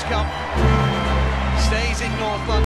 Cup stays in North London.